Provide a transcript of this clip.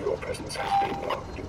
Your presence has been marked.